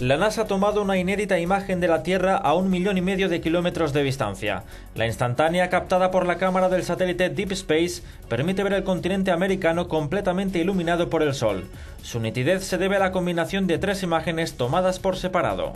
La NASA ha tomado una inédita imagen de la Tierra a un millón y medio de kilómetros de distancia. La instantánea captada por la cámara del satélite Deep Space permite ver el continente americano completamente iluminado por el Sol. Su nitidez se debe a la combinación de tres imágenes tomadas por separado.